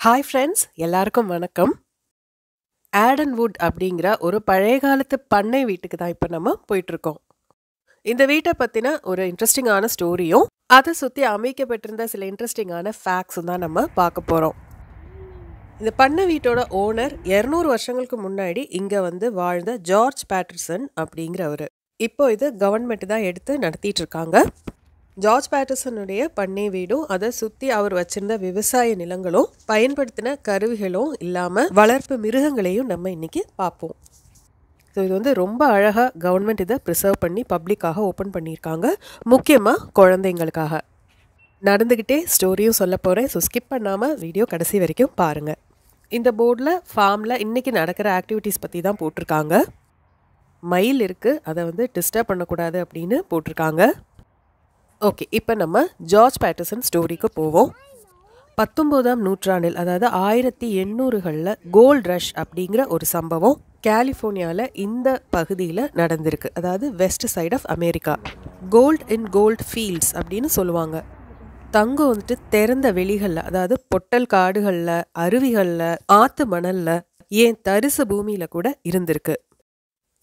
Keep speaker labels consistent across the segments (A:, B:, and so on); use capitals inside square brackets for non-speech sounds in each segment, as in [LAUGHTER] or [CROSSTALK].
A: Hi friends எல்லாருக்கும் வணக்கம். ஆடன்வுட் அப்படிங்கிற ஒரு பழைய காலத்து பண்ணை வீட்டுக்கு தான் இப்போ நம்ம போயிட்டுருக்கோம். இந்த வீட்டை பற்றின ஒரு இன்ட்ரெஸ்டிங்கான ஸ்டோரியும் அதை சுற்றி அமைக்கப்பட்டிருந்த சில இன்ட்ரெஸ்டிங்கான ஃபேக்ஸும் தான் நம்ம பார்க்க போகிறோம் இந்த பண்ணை வீட்டோட ஓனர் இரநூறு வருஷங்களுக்கு முன்னாடி இங்கே வந்து வாழ்ந்த ஜார்ஜ் பேட்டர்சன் அப்படிங்கிறவர். இப்போ இது கவர்மெண்ட் தான் எடுத்து நடத்திட்டு இருக்காங்க. ஜார்ஜ் பேட்டர்சனுடைய பண்ணை வீடும் அதை சுற்றி அவர் வச்சிருந்த விவசாய நிலங்களும் பயன்படுத்தின கருவிகளும் இல்லாமல் வளர்ப்பு மிருகங்களையும் நம்ம இன்றைக்கி பார்ப்போம். ஸோ இது வந்து ரொம்ப அழகாக கவர்மெண்ட் இதை ப்ரிசர்வ் பண்ணி பப்ளிக்காக ஓப்பன் பண்ணியிருக்காங்க. முக்கியமாக குழந்தைங்களுக்காக. நடந்துக்கிட்டே ஸ்டோரியும் சொல்ல போகிறேன் ஸோ ஸ்கிப் பண்ணாமல் வீடியோ கடைசி வரைக்கும் பாருங்கள் இந்த போர்டில் ஃபார்மில் இன்றைக்கி நடக்கிற ஆக்டிவிட்டீஸ் பற்றி தான் போட்டிருக்காங்க. மயில் இருக்குது அதை வந்து டிஸ்டர்ப் பண்ணக்கூடாது அப்படின்னு போட்டிருக்காங்க. ஓகே இப்போ நம்ம ஜார்ஜ் பேட்டர்சன் ஸ்டோரிக்கு போவோம். பத்தொம்போதாம் நூற்றாண்டில் அதாவது ஆயிரத்தி எண்ணூறுகளில் கோல்ட் ரஷ் அப்படிங்கிற ஒரு சம்பவம் கலிஃபோர்னியாவில் இந்த பகுதியில் நடந்திருக்கு. அதாவது west side of America. Gold in gold fields அப்படின்னு சொல்லுவாங்க. தங்கம் வந்துட்டு திறந்த வெளிகளில் அதாவது பொட்டல் காடுகளில் அருவிகளில் ஆத்து மணலில் ஏன் தரிசு பூமியில் கூட இருந்திருக்கு.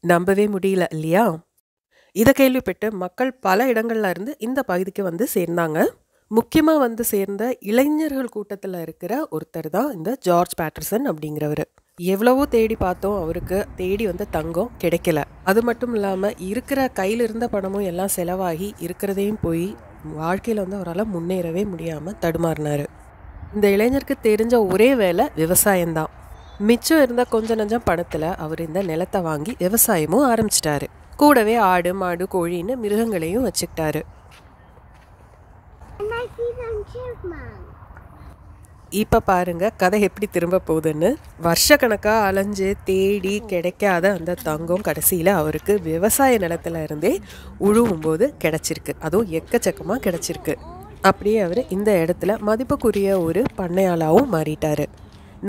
A: நம்பவே முடியல இல்லையா? இதை கேள்விப்பட்டு மக்கள் பல இடங்கள்ல இருந்து இந்த பகுதிக்கு வந்து சேர்ந்தாங்க. முக்கியமாக வந்து சேர்ந்த இளைஞர்கள் கூட்டத்தில் இருக்கிற ஒருத்தர் தான் இந்த ஜார்ஜ் பேட்டர்சன் அப்படிங்கிறவர். எவ்வளவோ தேடி பார்த்தோம் அவருக்கு. தேடி வந்த தங்கம் கிடைக்கல. அது மட்டும் இல்லாமல் இருக்கிற கையில் இருந்த பணமும் எல்லாம் செலவாகி இருக்கிறதையும் போய் வாழ்க்கையில் வந்து அவரால் முன்னேறவே முடியாமல் தடுமாறினார். இந்த இளைஞருக்கு தெரிஞ்ச ஒரே வேலை விவசாயம்தான். மிச்சம் இருந்த கொஞ்ச நஞ்சம் பணத்தில் அவர் இந்த நிலத்தை வாங்கி விவசாயமும் ஆரம்பிச்சிட்டாரு. கூடவே ஆடு மாடு கோழின்னு மிருகங்களையும் வச்சுக்கிட்டாரு. இப்போ பாருங்க கதை எப்படி திரும்ப போகுதுன்னு. வருஷக்கணக்காக அலைஞ்சு தேடி கிடைக்காத அந்த தங்கம் கடைசியில் அவருக்கு விவசாய நிலத்துல இருந்தே உழுவும் போது கிடைச்சிருக்கு. அதுவும் எக்கச்சக்கமாக கிடைச்சிருக்கு. அப்படியே அவர் இந்த இடத்துல மதிப்புக்குரிய ஒரு பண்ணையாளாவும் மாறிட்டாரு.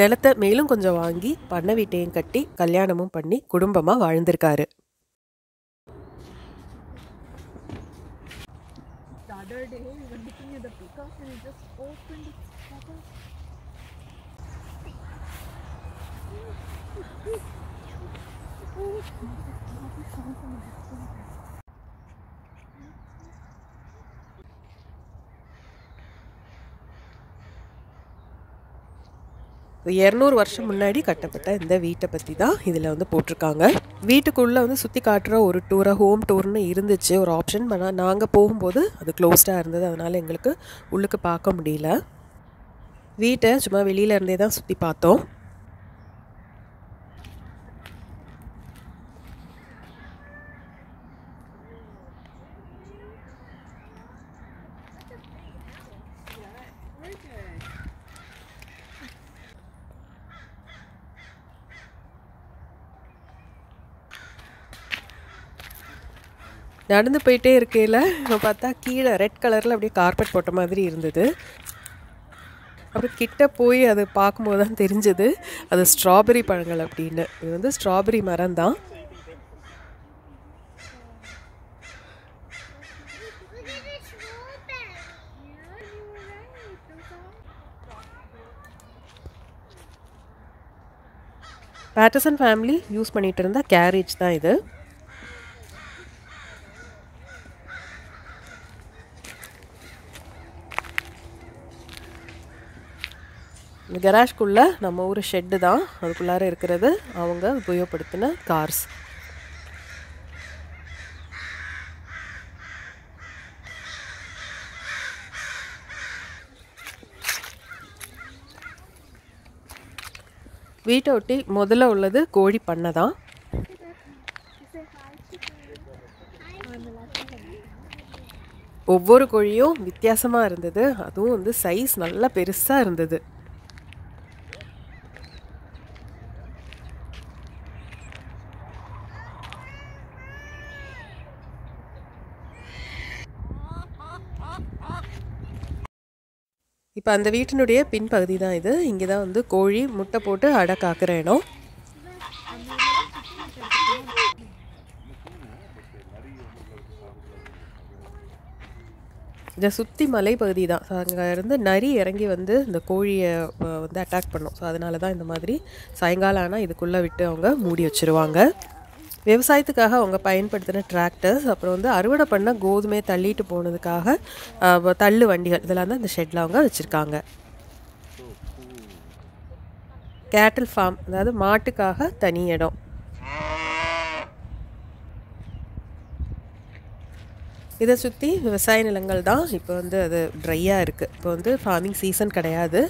A: நிலத்தை மேலும் கொஞ்சம் வாங்கி பண்ணை வீட்டையும் கட்டி கல்யாணமும் பண்ணி குடும்பமாக வாழ்ந்திருக்காரு.
B: Were looking at the peacock and it just opened its feathers. [LAUGHS]
A: இரநூறு வருஷம் முன்னாடி கட்டப்பட்ட இந்த வீட்டை பற்றி தான் இதில் வந்து போட்டிருக்காங்க. வீட்டுக்குள்ளே வந்து சுற்றி காட்டுற ஒரு டூரை ஹோம் டூர்னு இருந்துச்சு. ஒரு ஆப்ஷன் ஆனால் நாங்கள் போகும்போது அது க்ளோஸ்டாக இருந்தது. அதனால் எங்களுக்கு உள்ளுக்கு பார்க்க முடியல. வீட்டை சும்மா வெளியில இருந்தே தான் சுற்றி பார்த்தோம். நடந்து போயிட்டே இருக்கையில் பார்த்தா கீழே ரெட் கலரில் அப்படியே கார்பெட் போட்ட மாதிரி இருந்தது. அப்புறம் கிட்ட போய் அது பார்க்கும்போது தான் தெரிஞ்சது அது ஸ்ட்ராபெரி பழங்கள் அப்படின்னு. இது வந்து ஸ்ட்ராபெரி மரம் தான். பேட்டர்சன் ஃபேமிலி யூஸ் பண்ணிட்டு இருந்த கேரேஜ் தான் இது. இந்த கராஜ்குள்ளே நம்ம ஊர் ஷெட்டு தான். அதுக்குள்ளார இருக்கிறது அவங்க உபயோகப்படுத்தின கார்ஸ் வீட்டை ஒட்டி முதல்ல உள்ளது கோழி பண்ணை தான். ஒவ்வொரு கோழியும் வித்தியாசமாக இருந்தது. அதுவும் வந்து சைஸ் நல்லா பெருசாக இருந்தது. இப்போ அந்த வீட்டினுடைய பின்பகுதி தான் இது. இங்கே தான் வந்து கோழி முட்டை போட்டு அடை காக்கிற இடம். இதை சுற்றி மலைப்பகுதி தான். ஸோ அங்கே இருந்து நரி இறங்கி வந்து இந்த கோழியை வந்து அட்டாக் பண்ணும். ஸோ அதனால தான் இந்த மாதிரி சாயங்காலம் ஆனால் இதுக்குள்ளே விட்டு அவங்க மூடி வச்சுருவாங்க. விவசாயத்துக்காக அவங்க பயன்படுத்தின டிராக்டர்ஸ் அப்புறம் வந்து அறுவடை பண்ண கோதுமையை தள்ளிட்டு போனதுக்காக தள்ளு வண்டிகள் இதெல்லாம் தான் இந்த ஷெட்டில் அவங்க வச்சுருக்காங்க. கேட்டில் ஃபார்ம் அதாவது மாட்டுக்காக தனி இடம். இதை சுற்றி விவசாய நிலங்கள் தான் இப்போ வந்து அது ட்ரையாக இருக்குது இப்போ வந்து ஃபார்மிங் சீசன் கிடையாது.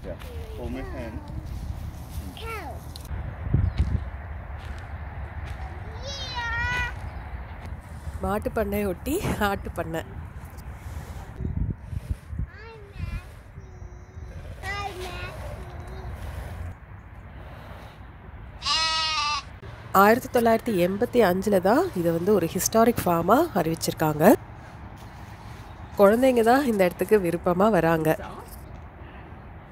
C: Yeah. Hold my hand.
D: Cow.
A: மாட்டு பண்ணை ஒட்டி ஆட்டு பண்ணை ஆயிரத்தி தொள்ளாயிரத்தி எண்பத்தி அஞ்சில் தான் இதை வந்து ஒரு ஹிஸ்டாரிக் ஃபார்மாக அறிவிச்சிருக்காங்க குழந்தைங்க தான் இந்த இடத்துக்கு விருப்பமாக வராங்க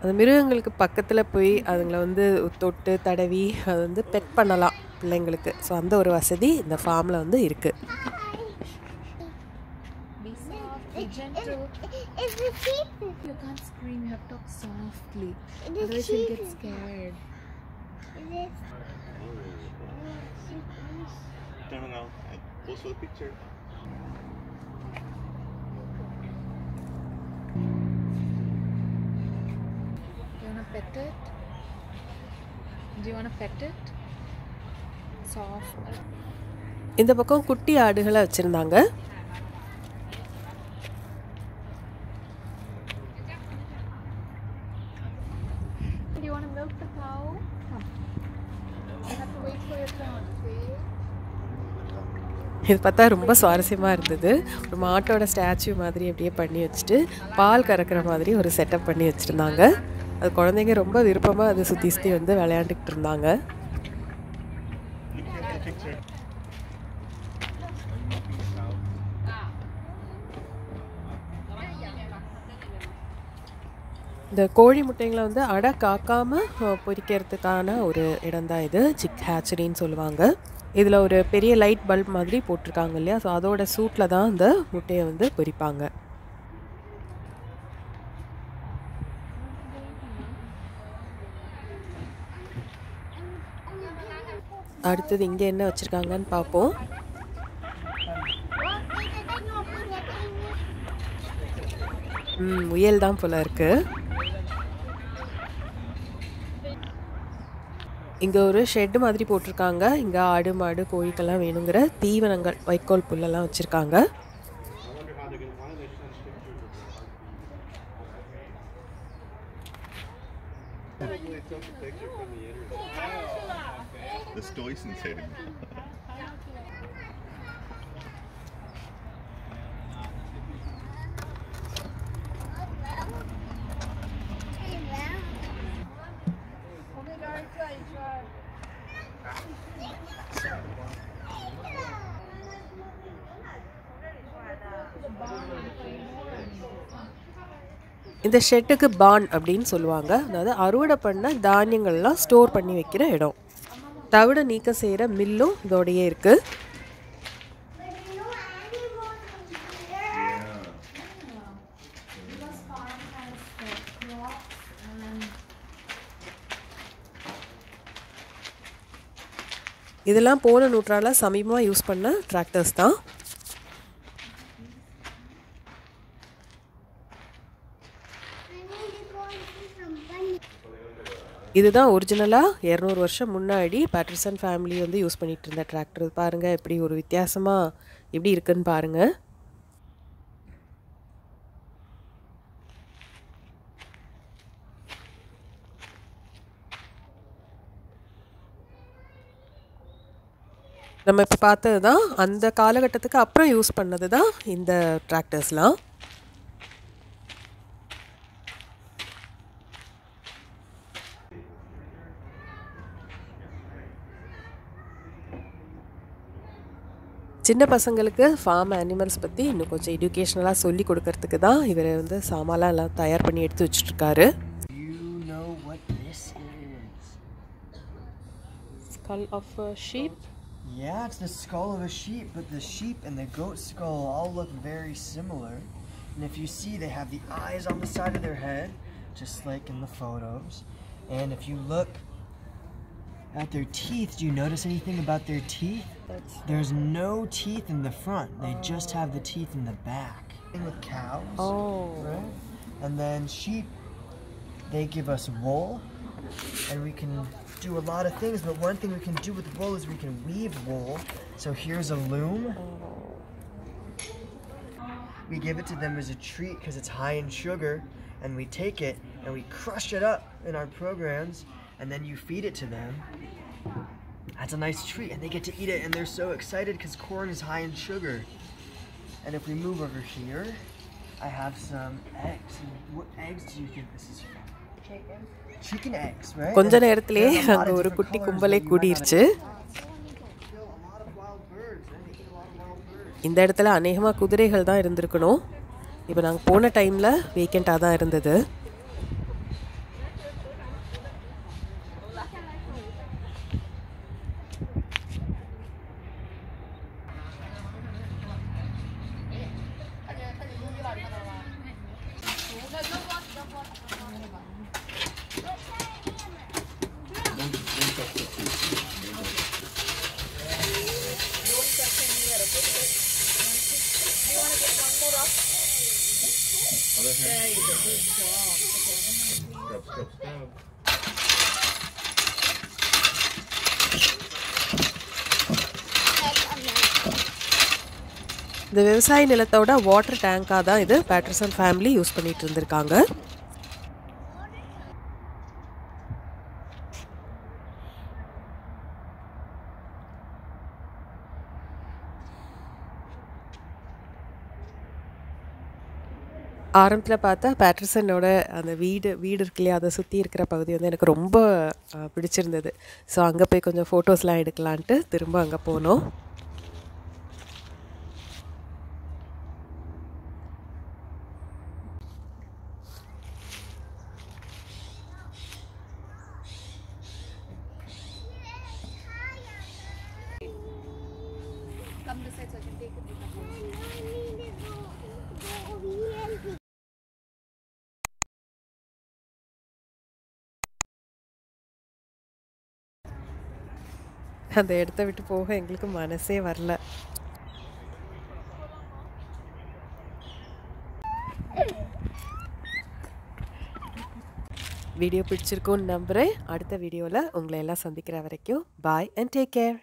A: அந்த மிருகங்களுக்கு பக்கத்தில் போய் அதுங்களை வந்து தொட்டு தடவி அது வந்து பெட் பண்ணலாம் பிள்ளைங்களுக்கு ஸோ அந்த ஒரு வசதி இந்த ஃபார்மில் வந்து இருக்குது.
C: Turn around and pose for the picture.
B: Pet it? Do you wanna pet it? Soft.
A: இந்த பக்கம் குட்டி ஆடுகளை வச்சுருந்தாங்க
B: to?
A: இது பார்த்தா ரொம்ப சுவாரஸ்யமாக இருந்தது ஒரு மாட்டோட ஸ்டாச்சு மாதிரி அப்படியே பண்ணி வச்சுட்டு பால் கறக்கிற மாதிரி ஒரு செட்டப் பண்ணி வச்சுருந்தாங்க அது குழந்தைங்க ரொம்ப விருப்பமாக அதை சுற்றி சுற்றி வந்து விளையாண்டுக்கிட்டு இருந்தாங்க. இந்த கோழி முட்டைங்களை வந்து அடை காக்காம பொறிக்கிறதுக்கான பொரிக்கிறதுக்கான ஒரு இடம் தான் இது. சிக் ஹேச்சரின்னு சொல்லுவாங்க. இதில் ஒரு பெரிய லைட் பல்ப் மாதிரி போட்டிருக்காங்க இல்லையா? ஸோ அதோட சூட்டில் தான் இந்த முட்டையை வந்து பொரிப்பாங்க அடுத்தது இங்கே என்ன வச்சுருக்காங்கன்னு பார்ப்போம். ம் முயல் தான் போல இருக்கு. இங்கே ஒரு ஷெட்டு மாதிரி போட்டிருக்காங்க. இங்கே ஆடு மாடு கோழிக்கெல்லாம் வேணுங்கிற தீவனங்கள் வைக்கோல் புல்லெல்லாம் வச்சுருக்காங்க.
C: Took a picture from the internet. This hitting.
A: இந்த ஷெட்டுக்கு பான் அப்படின்னு சொல்லுவாங்க. அதாவது அறுவடை பண்ண தானியங்கள்லாம் ஸ்டோர் பண்ணி வைக்கிற இடம். தவிட நீக்கம் செய்கிற மில்லும் இதோடையே இருக்குது இதெல்லாம் போன நூற்றாண்டில் சமீபமாக யூஸ் பண்ண டிராக்டர்ஸ் தான். இதுதான் ஒரிஜினலாக இரநூறு வருஷம் முன்னாடி பேட்டர்சன் ஃபேமிலி வந்து யூஸ் பண்ணிகிட்டு இருந்த டிராக்டர் பாருங்கள் எப்படி ஒரு வித்தியாசமாக எப்படி இருக்குன்னு பாருங்கள் நம்ம இப்போ பார்த்தது தான் அந்த காலகட்டத்துக்கு அப்புறம் யூஸ் பண்ணது தான் இந்த டிராக்டர்ஸ்லாம் சின்ன பசங்களுக்கு ஃபார்ம் அனிமல்ஸ் பற்றி இன்னும் கொஞ்சம் எஜுகேஷ்னலாக சொல்லி கொடுக்கறதுக்கு தான் இவர் வந்து சாமான்லாம் எல்லாம் தயார் பண்ணி எடுத்து வச்சுட்ருக்காரு
E: You know what this is?
A: Skull of sheep
E: Yeah, it's the skull of a sheep, but the sheep and the goat skull all look very similar. And if you see, they have the eyes on the side of their head, just like in the photos. And if you look at their teeth, do you notice anything about their teeth? There's no teeth in the front, they just have the teeth in the back. Thing with cows,
A: oh
E: right? And then sheep, they give us wool, and we can do a lot of things. But one thing we can do with wool is we can weave wool. So here's a loom. We give it to them as a treat because it's high in sugar, and we take it and we crush it up in our programs, and then you feed it to them. That's a nice treat, and they get to eat it, and they're so excited because corn is high in sugar. And if we move over here, I have some eggs. What eggs do you think this is from? Chicken. Chicken eggs, right?
A: கொஞ்ச
E: lot
A: அங்கே ஒரு குட்டி கும்பலே கூடிருச்சு. இந்த இடத்துல அநேகமாக குதிரைகள் தான் இருந்திருக்கணும் இப்போ நாங்கள் போன டைமில் வேக்கண்ட்டாக தான் இருந்தது இந்த விவசாய நிலத்தோட வாட்டர் டேங்காக தான் இது பேட்டர்சன் ஃபேமிலி யூஸ் பண்ணிட்டு இருந்திருக்காங்க. ஆரம்பத்தில் பார்த்தா பேட்டர்சனோட அந்த வீடு வீடு இருக்கு இல்லையா அதை சுற்றி இருக்கிற பகுதி வந்து எனக்கு ரொம்ப அஹ், பிடிச்சிருந்தது. ஸோ அங்கே போய் கொஞ்சம் ஃபோட்டோஸ்லாம் எடுக்கலான்ட்டு திரும்ப அங்கே போனோம்
B: Come this side so I can take a pic of you.
D: I need to go, go over here.
A: அந்த இடத்த விட்டு போக எங்களுக்கு மனசே வரல. வீடியோ பிடிச்சிருக்கும்னு நம்புகிறேன் அடுத்த வீடியோவில் உங்களை எல்லாம் சந்திக்கிற வரைக்கும் பாய் அண்ட் டேக் கேர்